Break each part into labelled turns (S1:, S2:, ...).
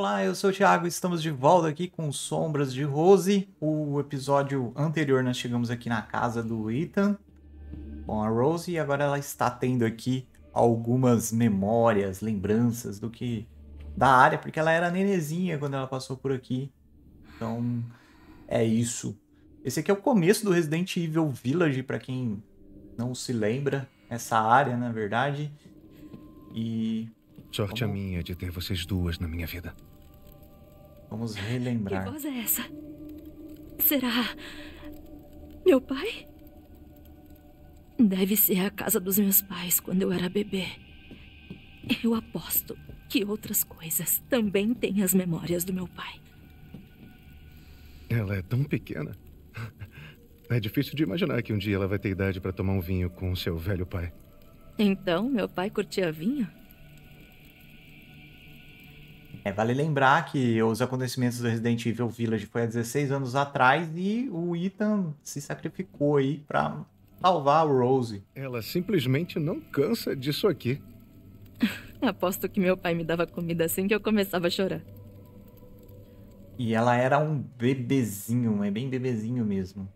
S1: Olá, eu sou o Thiago, estamos de volta aqui com Sombras de Rose. O episódio anterior nós chegamos aqui na casa do Ethan com a Rose e agora ela está tendo aqui algumas memórias, lembranças do que da área, porque ela era nenezinha quando ela passou por aqui. Então, é isso. Esse aqui é o começo do Resident Evil Village, para quem não se lembra, essa área, na verdade. E
S2: Sorte a minha de ter vocês duas na minha vida.
S1: Vamos relembrar.
S3: Que voz é essa? Será. meu pai? Deve ser a casa dos meus pais quando eu era bebê. Eu aposto que outras coisas também têm as memórias do meu pai.
S2: Ela é tão pequena. É difícil de imaginar que um dia ela vai ter idade para tomar um vinho com seu velho pai.
S3: Então, meu pai curtia vinho?
S1: É, vale lembrar que os acontecimentos do Resident Evil Village foi há 16 anos atrás e o Ethan se sacrificou aí pra salvar a Rose.
S2: Ela simplesmente não cansa disso aqui.
S3: Aposto que meu pai me dava comida assim que eu começava a chorar.
S1: E ela era um bebezinho, é bem bebezinho mesmo.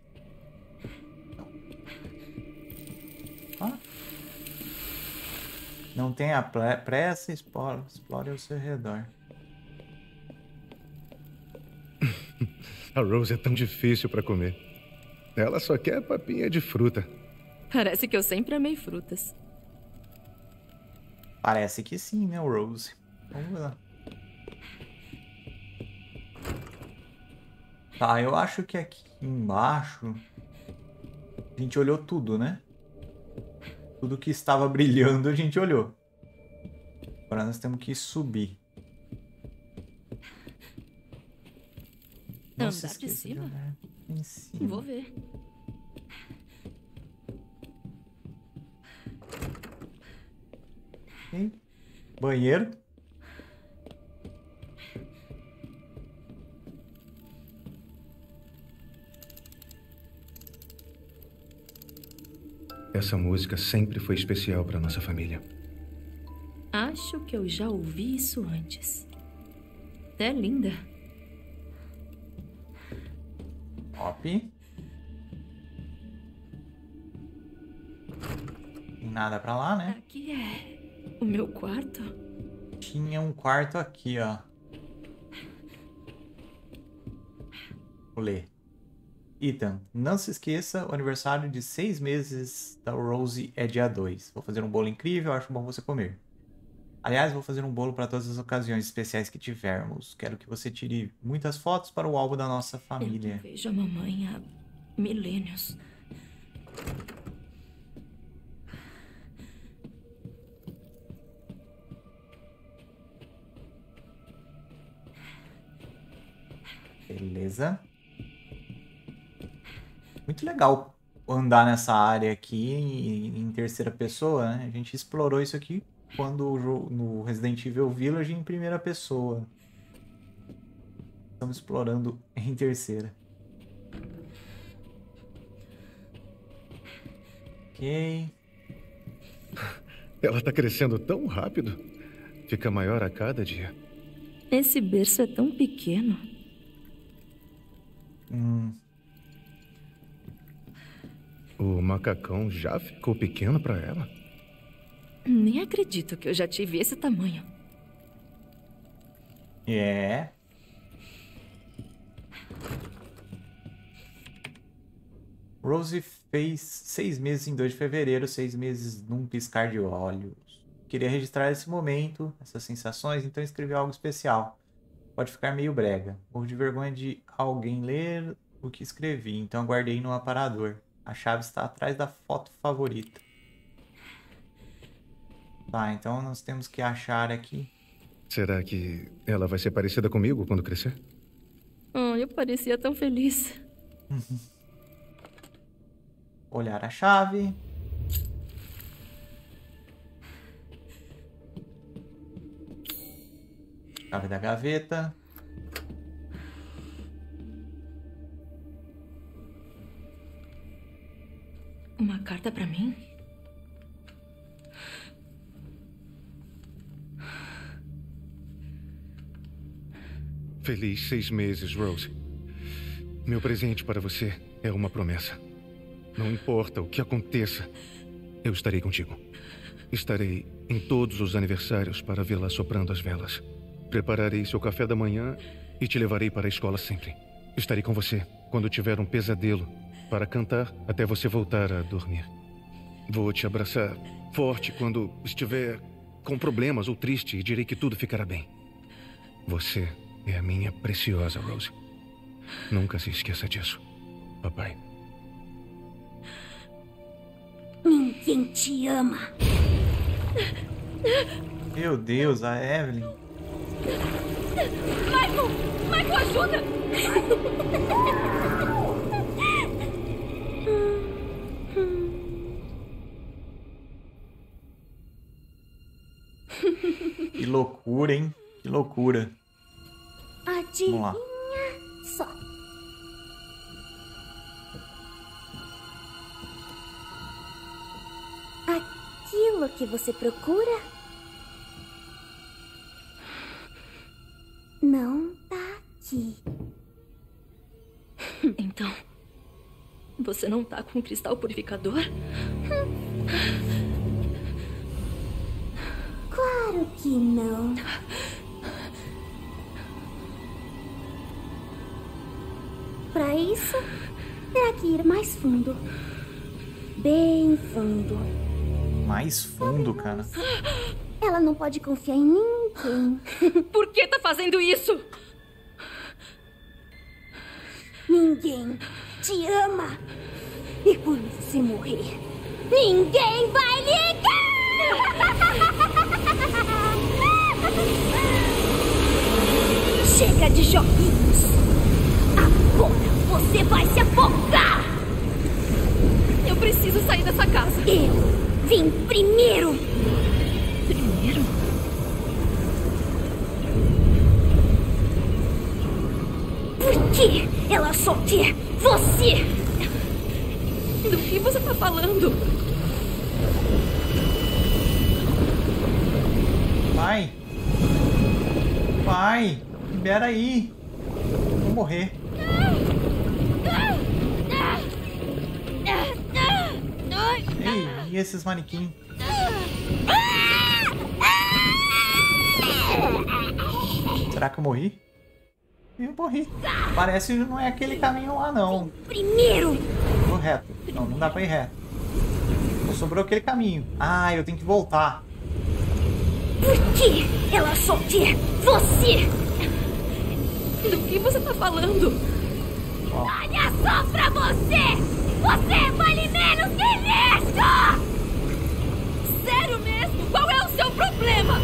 S1: Ah. Não tenha pressa, explore, explore ao seu redor.
S2: A Rose é tão difícil para comer. Ela só quer papinha de fruta.
S3: Parece que eu sempre amei frutas.
S1: Parece que sim, né, Rose? Vamos lá. Tá, eu acho que aqui embaixo a gente olhou tudo, né? Tudo que estava brilhando a gente olhou. Agora nós temos que subir.
S3: Não Andar de cima?
S1: De cima?
S3: Vou ver.
S1: Okay. Banheiro.
S2: Essa música sempre foi especial para nossa família.
S3: Acho que eu já ouvi isso antes. É linda.
S1: Top. Tem nada pra lá, né?
S3: Aqui é o meu quarto?
S1: Tinha um quarto aqui, ó. Vou ler. Ethan, não se esqueça, o aniversário de seis meses da Rose é dia 2. Vou fazer um bolo incrível, acho bom você comer. Aliás, vou fazer um bolo para todas as ocasiões especiais que tivermos. Quero que você tire muitas fotos para o álbum da nossa família.
S3: Eu vejo a mamãe há milênios.
S1: Beleza. Muito legal andar nessa área aqui em, em terceira pessoa, né? A gente explorou isso aqui quando no Resident Evil Village em primeira pessoa. Estamos explorando em terceira. Ok.
S2: Ela tá crescendo tão rápido. Fica maior a cada dia.
S3: Esse berço é tão pequeno.
S1: Hum.
S2: O macacão já ficou pequeno para ela?
S3: Nem acredito que eu já tive esse tamanho.
S1: É. Rose fez seis meses em 2 de fevereiro, seis meses num piscar de olhos. Queria registrar esse momento, essas sensações, então escrevi algo especial. Pode ficar meio brega. Morro de vergonha de alguém ler o que escrevi, então guardei no aparador. A chave está atrás da foto favorita. Tá, então nós temos que achar aqui.
S2: Será que ela vai ser parecida comigo quando crescer?
S3: Oh, eu parecia tão feliz.
S1: Olhar a chave. Chave da gaveta.
S3: Uma carta para mim?
S2: Feliz seis meses, Rose. Meu presente para você é uma promessa. Não importa o que aconteça, eu estarei contigo. Estarei em todos os aniversários para vê-la soprando as velas. Prepararei seu café da manhã e te levarei para a escola sempre. Estarei com você quando tiver um pesadelo para cantar até você voltar a dormir. Vou te abraçar forte quando estiver com problemas ou triste e direi que tudo ficará bem. Você é a minha preciosa Rose. Nunca se esqueça disso, papai.
S4: Ninguém te ama.
S1: Meu Deus, a Evelyn.
S3: Michael! Michael, ajuda!
S1: Que loucura, hein? Que loucura. Lá.
S4: só. Aquilo que você procura não tá aqui.
S3: Então, você não tá com um cristal purificador?
S4: Claro que não. Para isso, terá que ir mais fundo. Bem fundo.
S1: Mais fundo, cara.
S4: Ela não pode confiar em ninguém.
S3: Por que tá fazendo isso?
S4: Ninguém te ama. E quando você morrer, ninguém vai ligar! Chega de joguinhos. Você vai se afogar.
S3: Eu preciso sair dessa casa.
S4: Eu vim primeiro.
S3: Primeiro?
S4: Por que ela só quer você?
S3: Do que você tá falando?
S1: Pai. Pai. Libera aí. Vou morrer. Esses manequim? Será que eu morri? Eu morri. Parece que não é aquele caminho lá, não.
S4: Primeiro.
S1: Vou reto. Não, não dá pra ir reto. Só sobrou aquele caminho. Ah, eu tenho que voltar.
S4: Por que ela só quer você?
S3: Do que você tá falando?
S4: Olha só pra você! Você vale menos que lixo!
S3: Sério mesmo? Qual é o seu problema?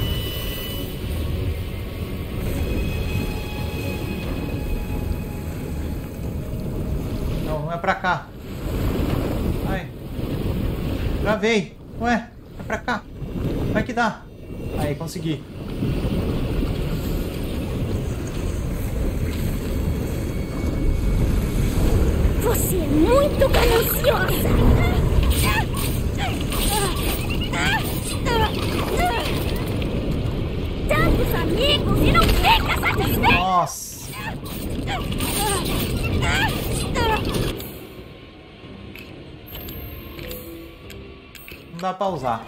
S1: Não, não é pra cá. Vai. Travei. Ué, é pra cá. Vai que dá. Aí, consegui.
S4: Você é muito gananciosa! Tantos amigos e não fica satisfeito!
S1: Nossa. Não dá pra usar.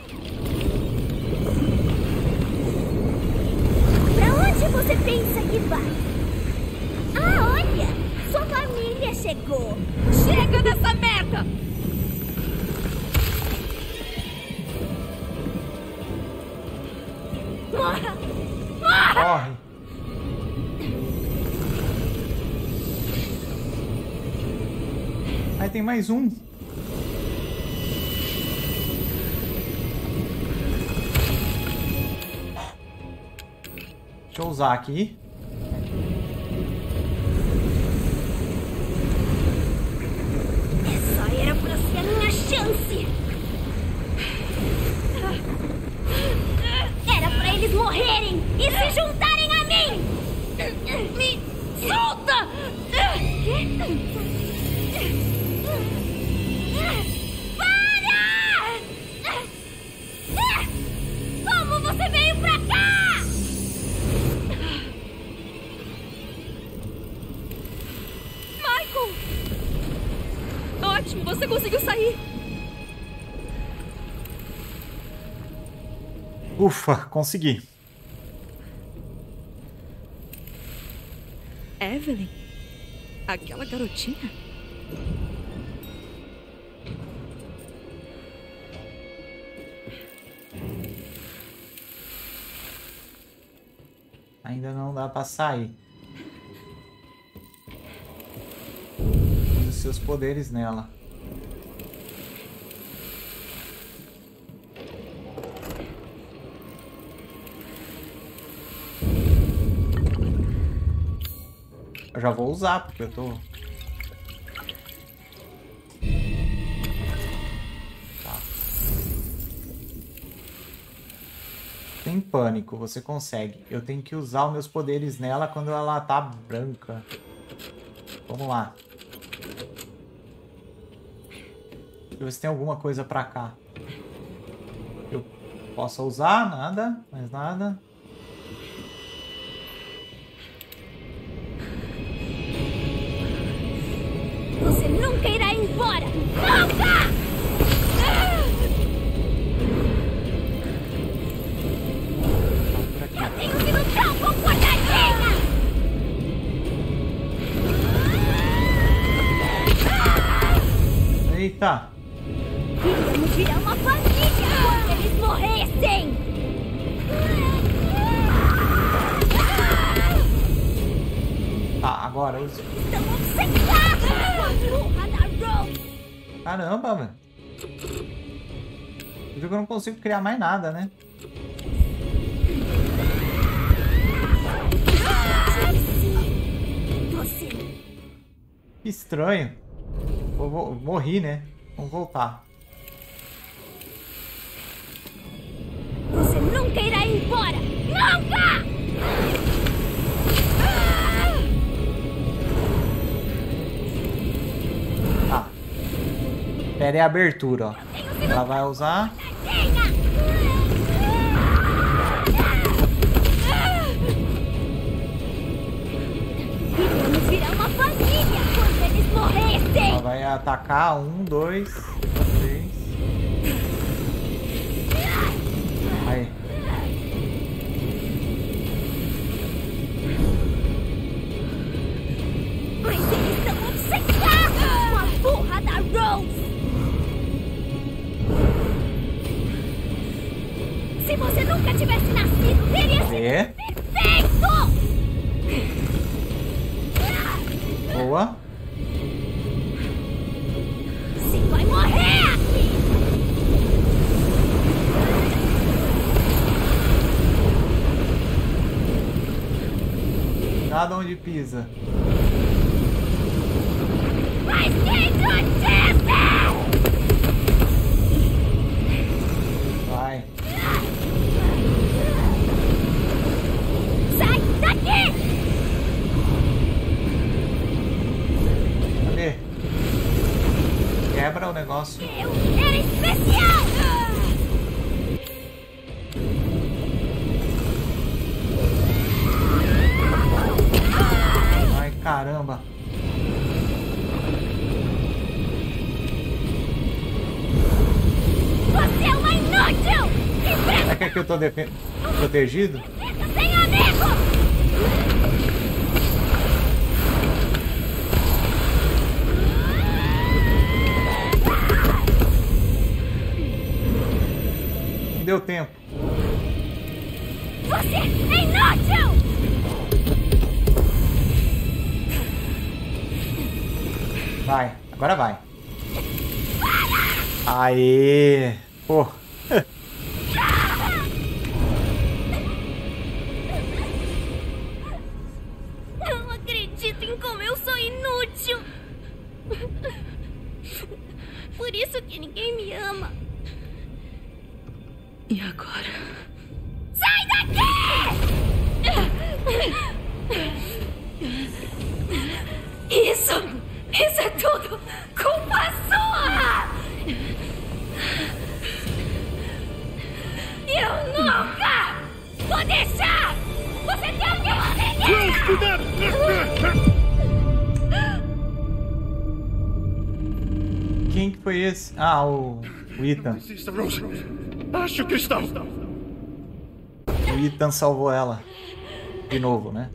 S4: Pra onde você pensa que vai? Família chegou!
S3: Chega dessa merda!
S4: Morra!
S1: Corre. Aí tem mais um. Deixa eu usar aqui.
S3: Ótimo, você conseguiu sair.
S1: Ufa, consegui.
S3: Evelyn? Aquela garotinha?
S1: Ainda não dá pra sair. Seus poderes nela. Eu já vou usar, porque eu tô... Tá. Tem pânico, você consegue. Eu tenho que usar os meus poderes nela quando ela tá branca. Vamos lá. Deixa eu ver se tem alguma coisa pra cá. Eu posso usar, nada, mais nada.
S4: Você nunca irá embora! Nunca! Eu tenho sido tão comportadinha!
S1: Eita!
S4: Iríamos virar uma família quando eles morressem!
S1: Tá, agora use.
S4: Estão obcecados com a burra da Rose!
S1: Caramba, velho. Eu digo que eu não consigo criar mais nada, né? Que estranho. Vou, vou- morri, né? Vamos voltar.
S4: Nunca irá embora! Nunca!
S1: Tá. Pera aí a abertura, ó. Ela vai usar.
S4: Virar uma família quando eles morressem!
S1: Ela vai atacar. Um, dois,
S4: Mas eles estão obcecados com a burra da Rose! Se você nunca tivesse nascido, teria sido
S1: Cadê?
S4: perfeito!
S1: Boa.
S4: Você vai morrer aqui!
S1: Nada onde pisa. Tô protegido? deu tempo.
S4: Você é inútil!
S1: Vai, agora vai. Aê! Pô, Ethan.
S2: Acho que está.
S1: O Ethan salvou ela. De novo, né?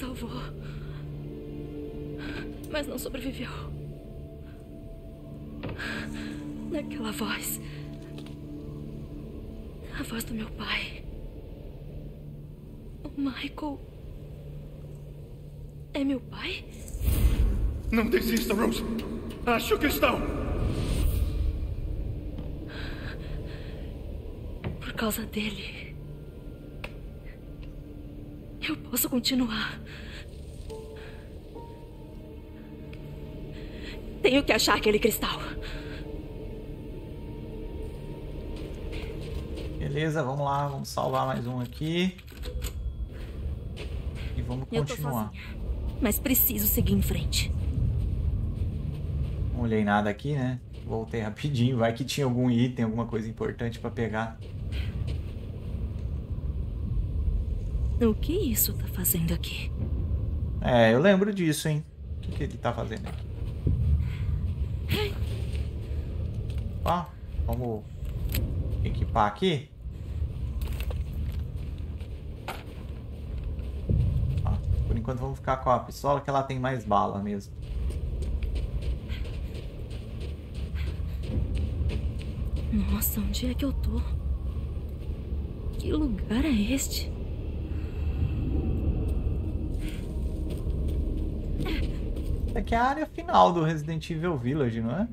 S3: Salvou. Mas não sobreviveu. Naquela voz. A voz do meu pai. O Michael. É meu pai?
S2: Não desista, Rose. Acho que está.
S3: Por causa dele. Eu posso continuar. Tenho que achar aquele cristal.
S1: Beleza, vamos lá, vamos salvar mais um aqui. E vamos continuar.
S3: sozinha. Mas preciso seguir em frente.
S1: Não olhei nada aqui, né? Voltei rapidinho, vai que tinha algum item, alguma coisa importante pra pegar.
S3: O que isso tá fazendo aqui?
S1: É, eu lembro disso, hein? O que, que ele tá fazendo aqui? Ó, vamos equipar aqui. Ó, por enquanto vamos ficar com a pistola que ela tem mais bala mesmo.
S3: Nossa, onde é que eu tô? Que lugar é este?
S1: Essa aqui é a área final do Resident Evil Village, não é?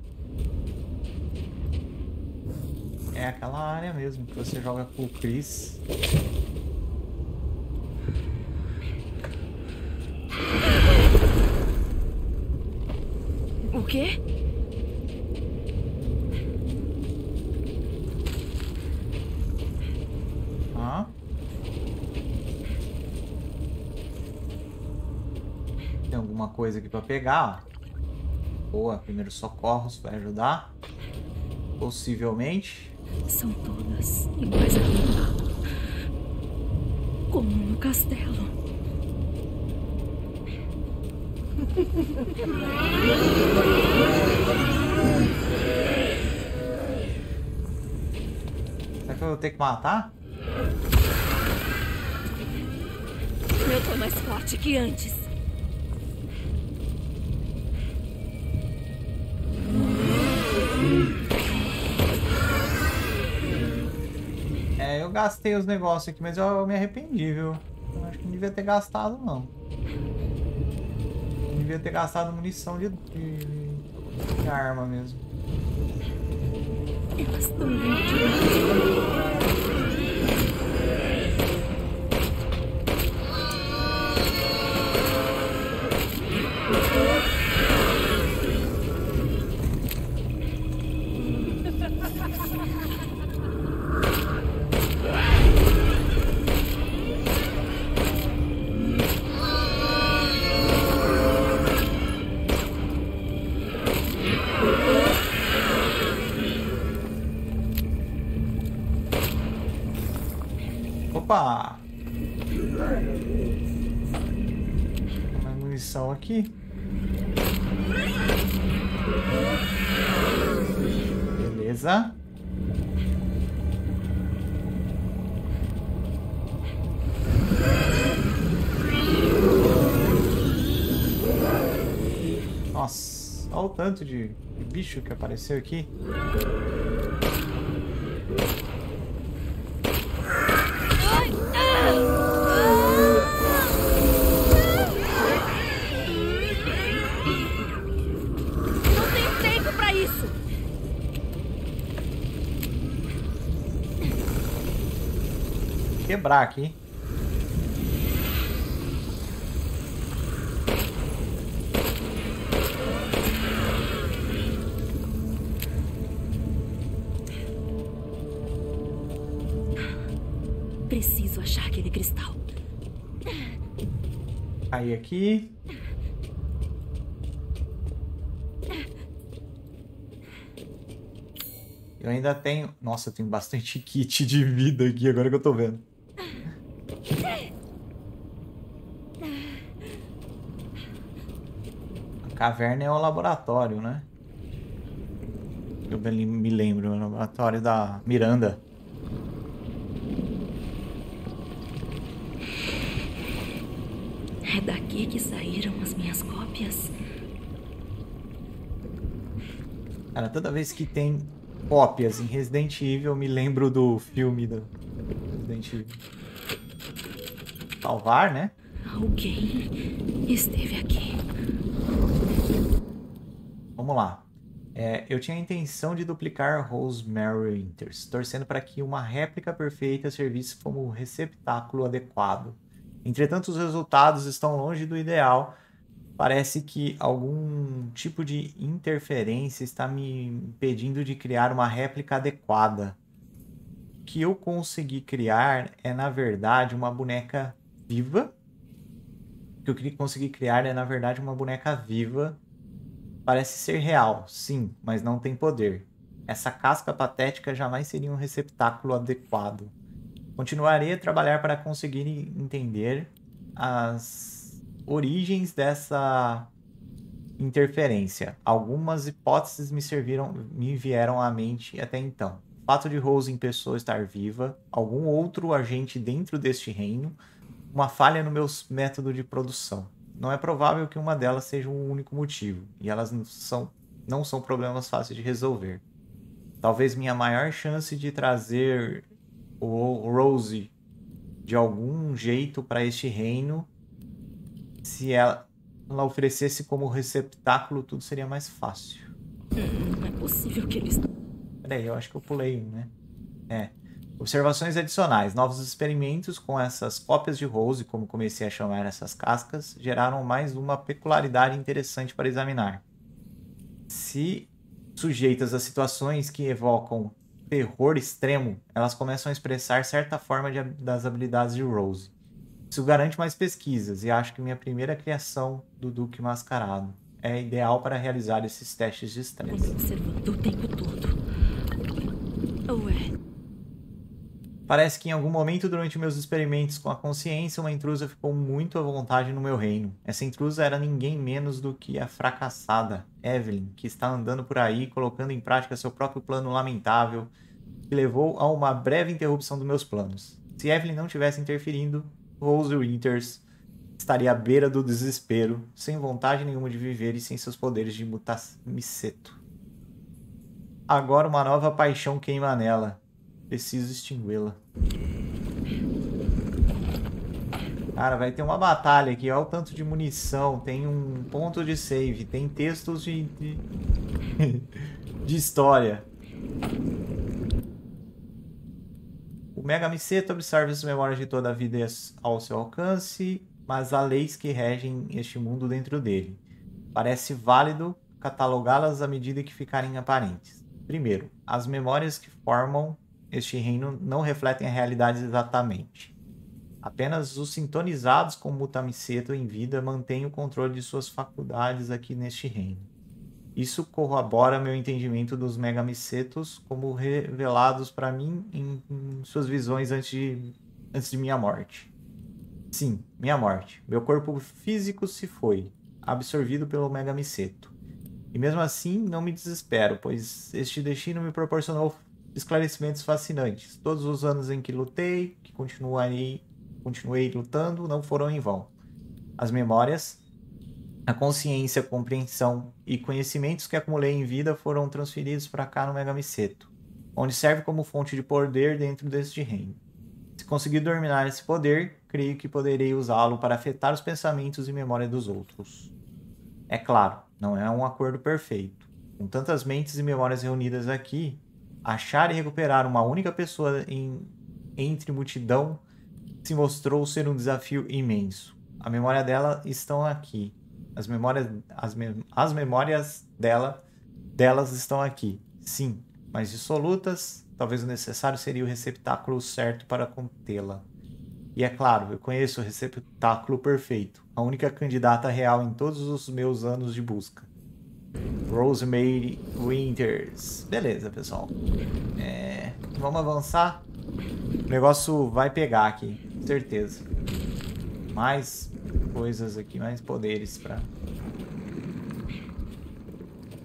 S1: É aquela área mesmo que você joga com o Chris.
S3: O quê?
S1: Ó. Tem alguma coisa aqui pra pegar, ó. Boa, primeiros socorros vai ajudar. Possivelmente.
S3: São todas iguais a mim. Como no castelo.
S1: Será que eu vou ter que matar?
S3: Eu tô mais forte que antes.
S1: Gastei os negócios aqui, mas eu me arrependi, viu? Eu acho que não devia ter gastado, não. Não devia ter gastado munição de, de, de arma mesmo.
S3: Elas estão
S1: aqui. Beleza. Nossa, olha o tanto de bicho que apareceu aqui. quebrar aqui.
S3: Preciso achar aquele cristal.
S1: Aí aqui. Eu ainda tenho... Nossa, eu tenho bastante kit de vida aqui agora que eu tô vendo. Caverna é o laboratório, né? Eu me lembro, é o laboratório da Miranda.
S3: É daqui que saíram as minhas cópias.
S1: Cara, toda vez que tem cópias em Resident Evil, eu me lembro do filme do Resident Evil. Salvar, né?
S3: Alguém esteve aqui.
S1: Vamos lá. É, eu tinha a intenção de duplicar Rosemary Winters, torcendo para que uma réplica perfeita servisse como receptáculo adequado. Entretanto, os resultados estão longe do ideal parece que algum tipo de interferência está me impedindo de criar uma réplica adequada. O que eu consegui criar é, na verdade, uma boneca viva. O que eu consegui criar é, na verdade, uma boneca viva. Parece ser real, sim, mas não tem poder. Essa casca patética jamais seria um receptáculo adequado. Continuarei a trabalhar para conseguir entender as origens dessa interferência. Algumas hipóteses me serviram, me vieram à mente até então. O fato de Rose em pessoa estar viva, algum outro agente dentro deste reino, uma falha no meu método de produção. Não é provável que uma delas seja o um único motivo, e elas não são, não são problemas fáceis de resolver. Talvez minha maior chance de trazer o Rose de algum jeito para este reino se ela, ela oferecesse como receptáculo, tudo seria mais fácil.
S3: Hum, não é possível que eles.
S1: Peraí, eu acho que eu pulei um, né? É. Observações adicionais. Novos experimentos com essas cópias de Rose, como comecei a chamar essas cascas, geraram mais uma peculiaridade interessante para examinar. Se sujeitas a situações que evocam terror extremo, elas começam a expressar certa forma de, das habilidades de Rose. Isso garante mais pesquisas e acho que minha primeira criação do Duque Mascarado é ideal para realizar esses testes de estresse.
S3: observando o tempo todo. Ué.
S1: Parece que em algum momento durante meus experimentos com a consciência, uma intrusa ficou muito à vontade no meu reino. Essa intrusa era ninguém menos do que a fracassada Evelyn, que está andando por aí colocando em prática seu próprio plano lamentável, que levou a uma breve interrupção dos meus planos. Se Evelyn não tivesse interferindo, Rose Winters estaria à beira do desespero, sem vontade nenhuma de viver e sem seus poderes de mutamiceto. Agora uma nova paixão queima nela. Preciso extingui-la. Cara, vai ter uma batalha aqui. Olha o tanto de munição. Tem um ponto de save. Tem textos de, de, de história. O Mega Miceto observa as memórias de toda a vida ao seu alcance, mas há leis que regem este mundo dentro dele. Parece válido catalogá-las à medida que ficarem aparentes. Primeiro, as memórias que formam este reino não refletem a realidade exatamente. Apenas os sintonizados com Mutamiceto em vida mantêm o controle de suas faculdades aqui neste reino. Isso corrobora meu entendimento dos megamicetos como revelados para mim em, em, suas visões antes de, antes de minha morte. Sim, minha morte. Meu corpo físico se foi, absorvido pelo megamiceto. E mesmo assim, não me desespero, pois este destino me proporcionou esclarecimentos fascinantes. Todos os anos em que lutei, que continuarei, continuei lutando, não foram em vão. As memórias, a consciência, a compreensão e conhecimentos que acumulei em vida foram transferidos para cá no Megamiceto, onde serve como fonte de poder dentro deste reino. Se conseguir dominar esse poder, creio que poderei usá-lo para afetar os pensamentos e memória dos outros. É claro, não é um acordo perfeito. Com tantas mentes e memórias reunidas aqui, achar e recuperar uma única pessoa em, entre multidão se mostrou ser um desafio imenso. A memória dela estão aqui, as memórias, as, as memórias dela, delas estão aqui. Sim, mais dissolutas, talvez o necessário seria o receptáculo certo para contê-la. E é claro, eu conheço o receptáculo perfeito, a única candidata real em todos os meus anos de busca. Rosemary Winters. Beleza, pessoal. É, vamos avançar. O negócio vai pegar aqui, certeza. Mais coisas aqui, mais poderes para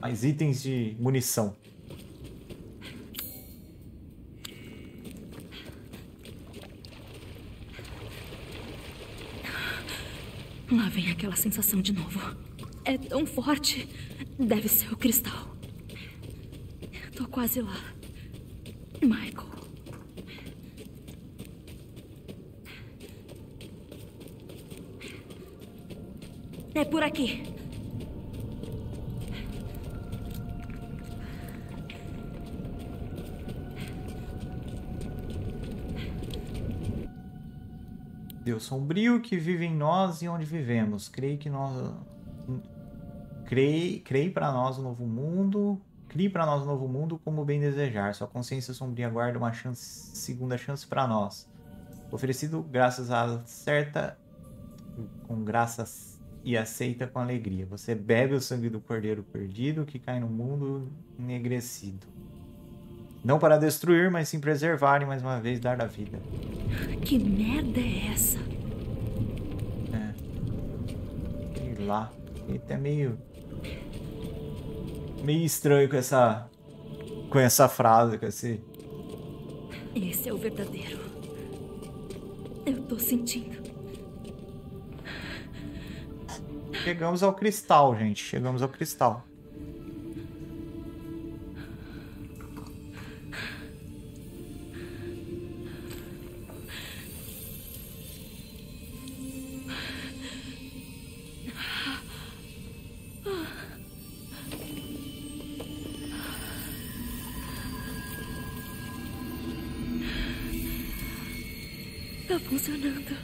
S1: mais itens de munição.
S3: Lá vem aquela sensação de novo. É tão forte. Deve ser o cristal. Tô quase lá. Michael. É por aqui.
S1: Deus sombrio que vive em nós e onde vivemos. Creio que nós. Creio, creio para nós o novo mundo. Crie para nós o novo mundo como bem desejar. Sua consciência sombria guarda uma chance, segunda chance para nós. Oferecido graças a certa. Com graças e aceita com alegria. Você bebe o sangue do cordeiro perdido que cai no mundo enegrecido. Não para destruir, mas sim preservar e mais uma vez dar a vida.
S3: Que merda é essa?
S1: É. Sei lá. Ele tá meio. Meio estranho com essa. com essa frase, com esse.
S3: Esse é o verdadeiro. Eu tô sentindo.
S1: Chegamos ao cristal, gente. Chegamos ao cristal.
S3: Tá funcionando.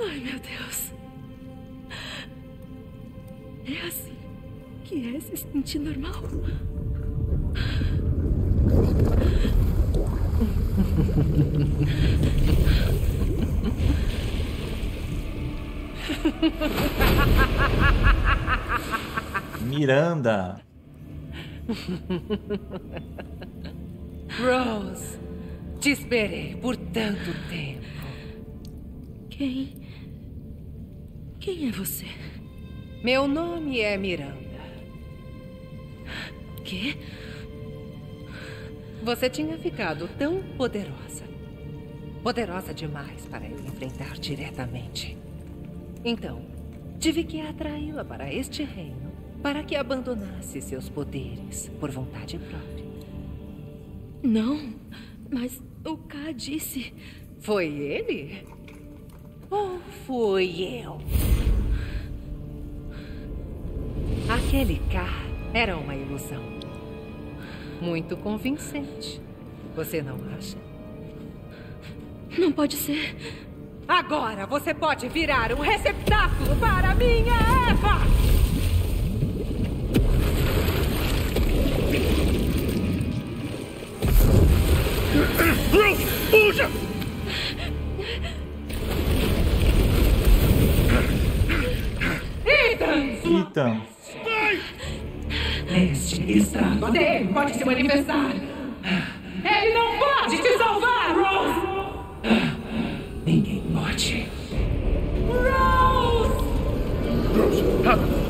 S3: Ai, meu Deus. É assim que é se sentir normal.
S1: Miranda.
S5: Rose, te esperei por tanto tempo.
S3: Quem. Quem é você?
S5: Meu nome é Miranda.
S3: Quê?
S5: Você tinha ficado tão poderosa. Poderosa demais para eu enfrentar diretamente. Então, tive que atraí-la para este reino para que abandonasse seus poderes por vontade própria.
S3: Não, mas o K disse.
S5: Foi ele? Ou fui eu? Aquele K era uma ilusão. Muito convincente. Você não acha?
S3: Não pode ser.
S5: Agora você pode virar um receptáculo para minha Eva!
S2: Rose, fuja!
S1: Ethan.
S5: Este estado dele pode se manifestar. Ele não pode te salvar, Rose! Ninguém pode. Rose!
S2: Rose, rápido!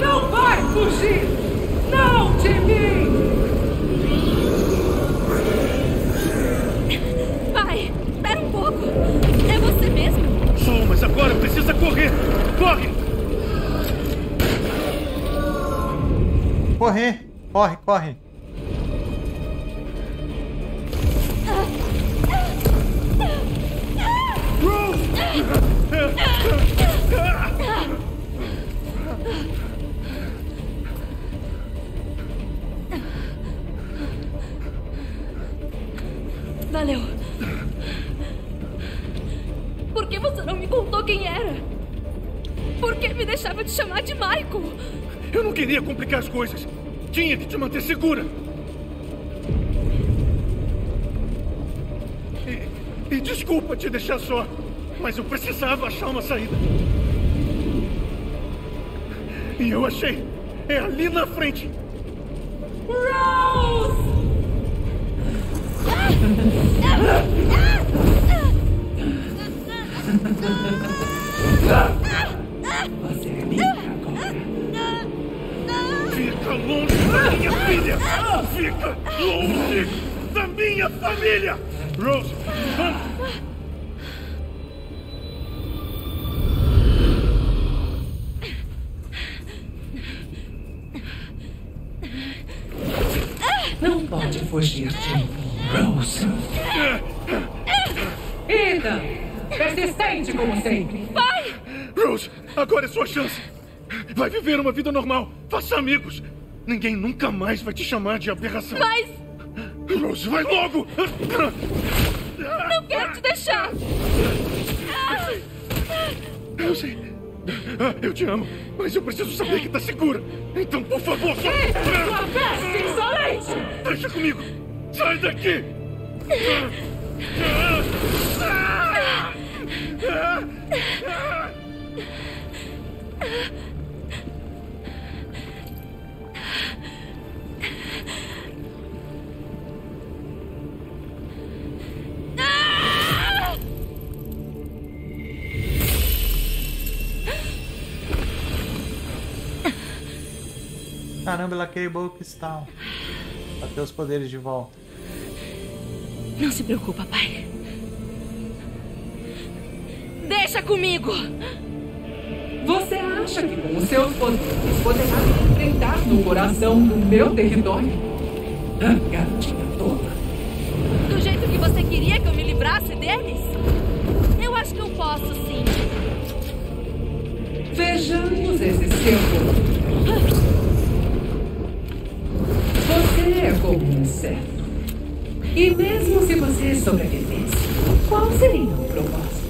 S5: Não vai fugir!
S2: Precisa correr! Corre!
S1: Correr! Corre, corre!
S3: Não me contou quem era? Por que me deixava te chamar de Michael?
S2: Eu não queria complicar as coisas. Tinha que te manter segura. E, e desculpa te deixar só, mas eu precisava achar uma saída. E eu achei. É ali na frente.
S3: Rose!
S5: Você é minha agora.
S2: Fica longe da minha filha! Fica longe da minha família! Rose, vamos!
S5: Não pode fugir de mim, Rose. Persistente como sempre.
S2: Rose, agora é sua chance! Vai viver uma vida normal, faça amigos! Ninguém nunca mais vai te chamar de aberração!
S3: Mas
S2: Rose, vai logo!
S3: não quero te deixar!
S2: Eu sei. Eu te amo, mas eu preciso saber que tá segura. Então, por favor, só...
S5: Sua peste insolente!
S2: Deixa comigo! Sai daqui!
S1: Caramba, ela queimou o cristal. Pra ter os poderes de volta.
S3: Não se preocupa, pai. Deixa comigo!
S5: Você acha que com os seus poderes poderá me enfrentar no coração do meu território? Ah, garotinha tola.
S3: Do jeito que você queria que eu me livrasse deles? Eu acho que eu posso, sim.
S5: Vejamos esse seu poder. Inseto. E mesmo se você sobrevivesse, qual seria o propósito?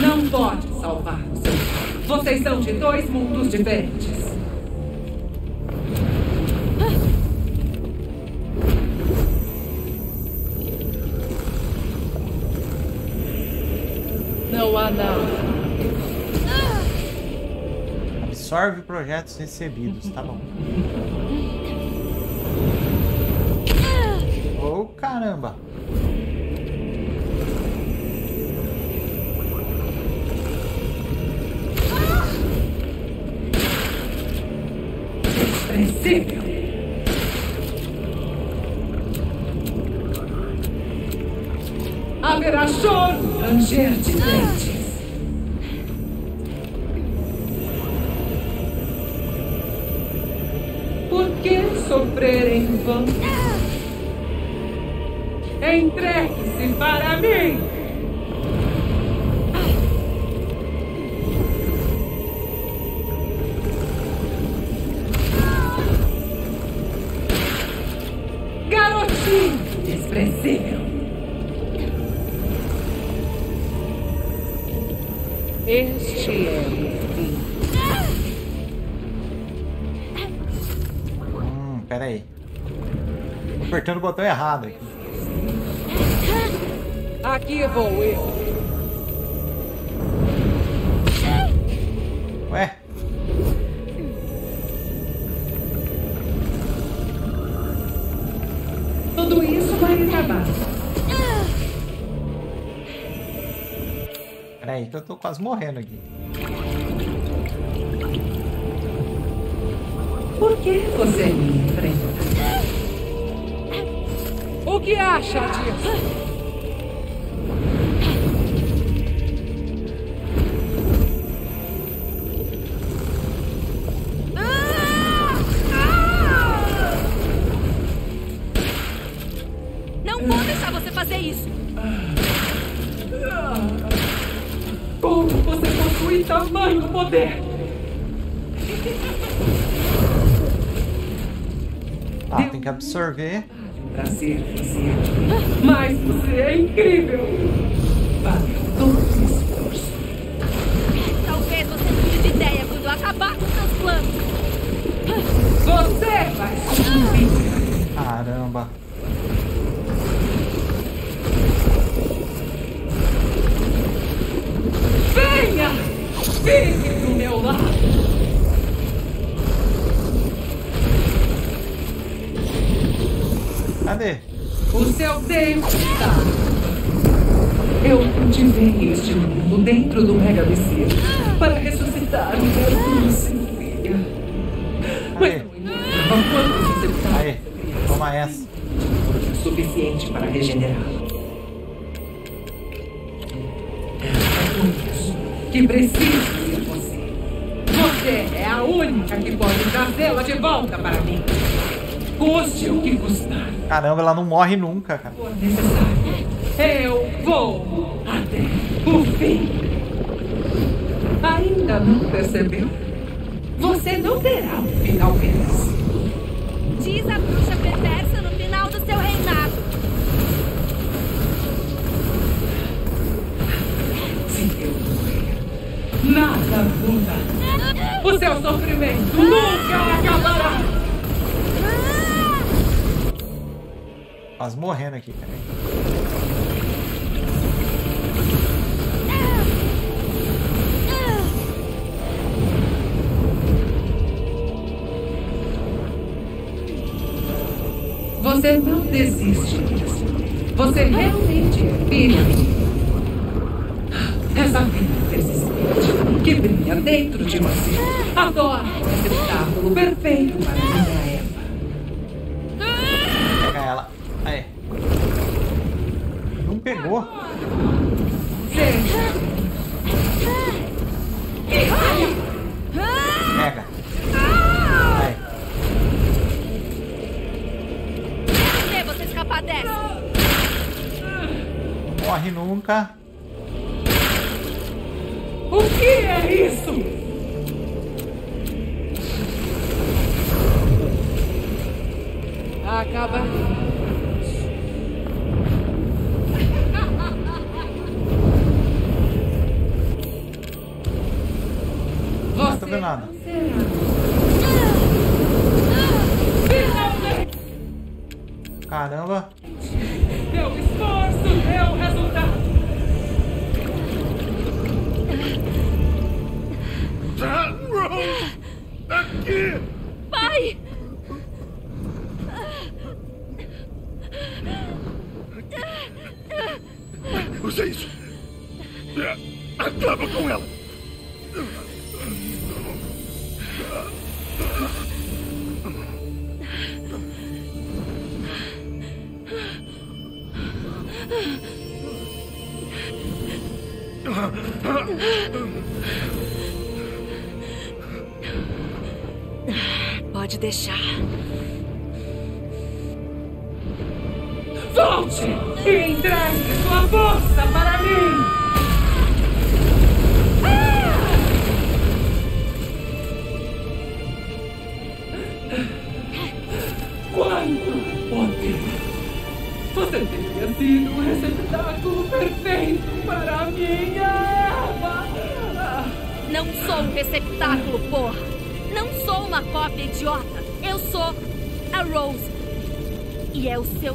S5: Não pode salvar o seu pai. Vocês são de dois mundos diferentes. Não há nada.
S1: Absorve projetos recebidos, tá bom. caramba!
S5: Desprezível. Haverá choro ranger de dentes. Por que sofrer em vão? Entregue-se para mim! Garotinho desprezível! Este é o fim.
S1: Hum, pera aí. Tô apertando o botão errado aqui.
S5: Eu.
S1: Ué?
S5: Tudo isso vai acabar.
S1: Pera aí que eu tô quase morrendo aqui.
S5: Por que você me enfrenta? O que acha disso?
S3: poder. Ah, tem que absorver.
S5: Prazer, você. Mas você é
S1: incrível. Valeu todo o
S5: esforço. Talvez tá você mude de ideia quando acabar com seus planos. Você vai se Caramba. Venha! Filho!
S1: Cadê?
S5: O seu tempo está. Eu cultivei este mundo dentro do Mega Becerro para ressuscitar Mercúrio sem filha. Mas
S1: Aê.
S5: não importava quantos receptáculos
S1: Aê, toma essa.
S5: o suficiente para. É isso que preciso ser você. Você é a única que pode trazê-la de volta para mim. Custe o que custar.
S1: Caramba, ela não morre nunca, cara.
S5: for necessário. Eu vou até o fim. Ainda não percebeu? Você não terá um final feliz.
S4: Diz a bruxa perversa no final do seu reinado.
S5: Se eu morrer, nada muda. O seu sofrimento nunca acabará.
S1: Quase morrendo aqui, cara.
S5: Você não desiste. Você realmente é minha. Essa vida persistente que brilha dentro de você. Adora o receptáculo perfeito para minha Eva.
S1: Pega ela. Aê. Não pegou.
S5: Seja
S1: Pega. Aê.
S4: Quero ver você escapar dessa.
S1: Não morre nunca.
S5: o que é isso? Acaba.
S1: Não tô vendo nada. Caramba.
S5: Meu esforço deu resultado.
S2: Ah, Rose! Aqui!
S5: Você teria sido o receptáculo perfeito para a minha Eva!
S4: Não sou um receptáculo, porra! Não sou uma cópia idiota! Eu sou a Rose. E é o seu.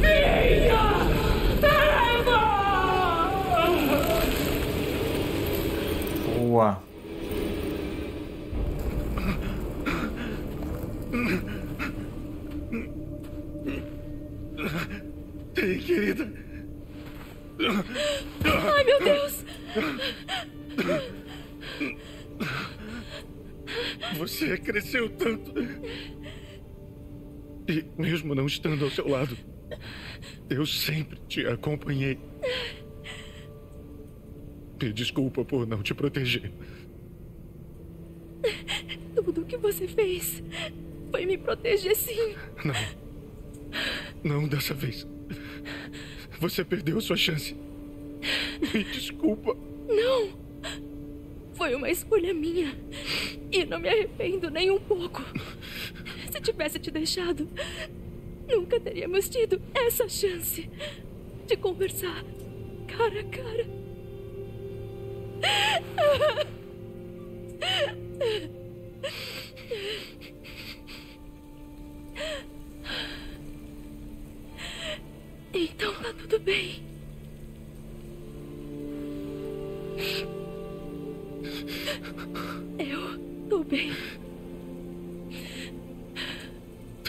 S5: Minha Eva!
S1: Boa.
S2: Você cresceu tanto. E mesmo não estando ao seu lado, eu sempre te acompanhei. Me desculpa por não te proteger.
S3: Tudo o que você fez foi me proteger, sim.
S2: Não. Não dessa vez. Você perdeu sua chance. Me desculpa.
S3: Não! Foi uma escolha minha. E não me arrependo nem um pouco. Se tivesse te deixado, nunca teríamos tido essa chance de conversar cara a cara.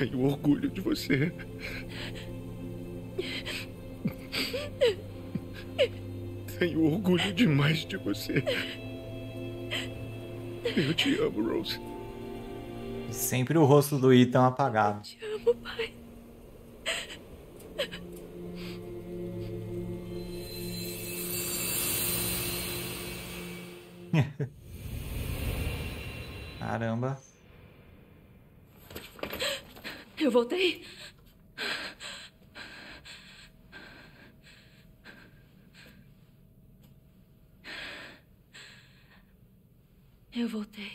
S2: Tenho orgulho de você. Tenho orgulho demais de você. Eu te amo, Rose.
S1: Sempre o rosto do Ethan apagado.
S3: Te amo, pai.
S1: Caramba.
S3: Eu voltei. Eu voltei.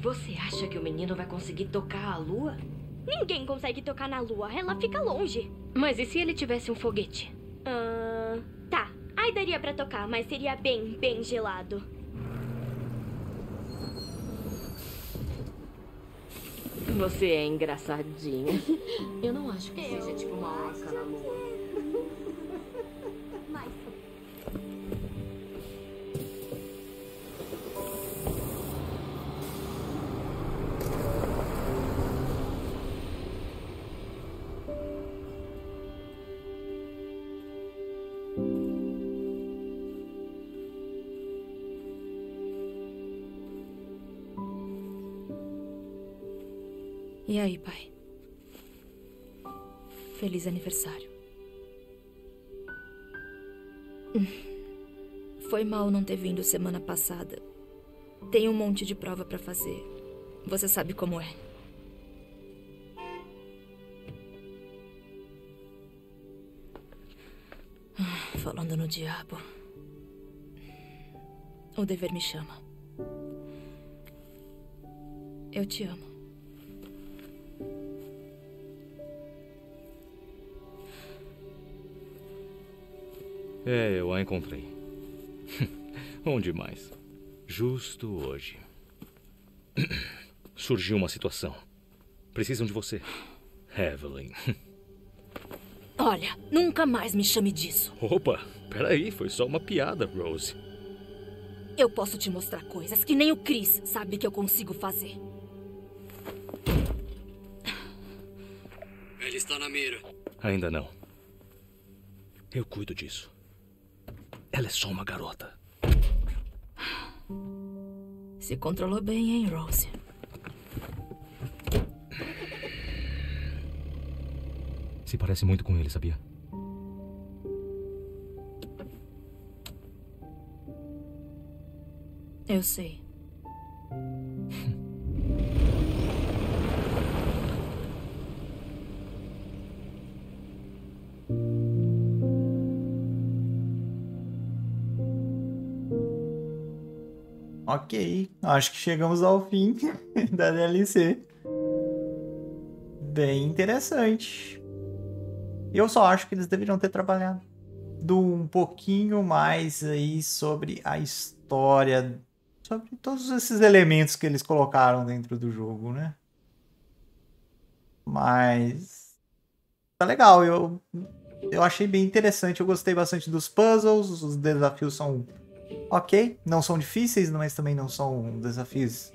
S6: Você acha que o menino vai conseguir tocar a lua?
S4: Ninguém consegue tocar na lua, ela fica longe.
S6: Mas e se ele tivesse um foguete?
S4: Ah, tá. Aí daria pra tocar, mas seria bem, bem gelado.
S6: Você é engraçadinha. Eu não acho que seja tipo uma orca na lua.
S3: Aí, pai? Feliz aniversário. Hum. Foi mal não ter vindo semana passada. Tem um monte de prova pra fazer. Você sabe como é. Falando no diabo. O dever me chama. Eu te amo.
S7: É, eu a encontrei. Onde mais? Justo hoje. Surgiu uma situação. Precisam de você. Evelyn.
S3: Olha, nunca mais me chame disso.
S7: Opa, peraí, foi só uma piada, Rose.
S3: Eu posso te mostrar coisas que nem o Chris sabe que eu consigo fazer.
S8: Ele está na mira.
S7: Ainda não. Eu cuido disso. Ela é só uma garota.
S3: Se controlou bem, hein, Rose?
S7: Se parece muito com ele, sabia?
S3: Eu sei.
S1: Ok, acho que chegamos ao fim da DLC. Bem interessante. Eu só acho que eles deveriam ter trabalhado um pouquinho mais aí sobre a história, sobre todos esses elementos que eles colocaram dentro do jogo, né? Mas tá legal, eu eu achei bem interessante, eu gostei bastante dos puzzles, os desafios são ok, não são difíceis, mas também não são desafios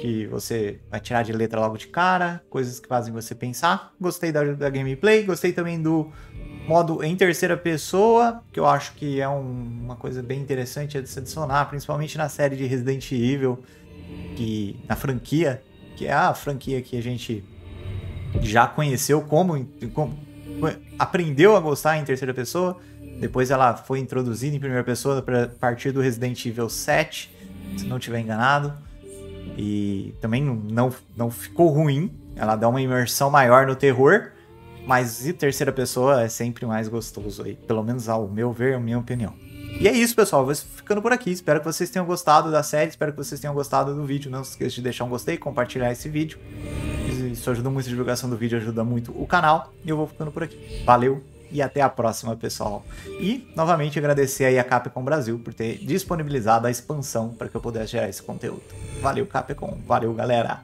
S1: que você vai tirar de letra logo de cara, coisas que fazem você pensar. Gostei da, da gameplay, gostei também do modo em terceira pessoa, que eu acho que é um, uma coisa bem interessante de se adicionar, principalmente na série de Resident Evil, que na franquia, que é a franquia que a gente já conheceu como, como aprendeu a gostar em terceira pessoa. Depois ela foi introduzida em primeira pessoa a partir do Resident Evil 7, se não estiver enganado. E também não, não ficou ruim. Ela dá uma imersão maior no terror. mas de terceira pessoa é sempre mais gostoso aí, pelo menos ao meu ver, a minha opinião. E é isso, pessoal. Vou ficando por aqui. Espero que vocês tenham gostado da série. Espero que vocês tenham gostado do vídeo. Não se esqueça de deixar um gostei, compartilhar esse vídeo. Isso ajuda muito a divulgação do vídeo, ajuda muito o canal. E eu vou ficando por aqui. Valeu e até a próxima, pessoal. E, novamente, agradecer aí a Capcom Brasil por ter disponibilizado a expansão para que eu pudesse gerar esse conteúdo. Valeu, Capcom. Valeu, galera.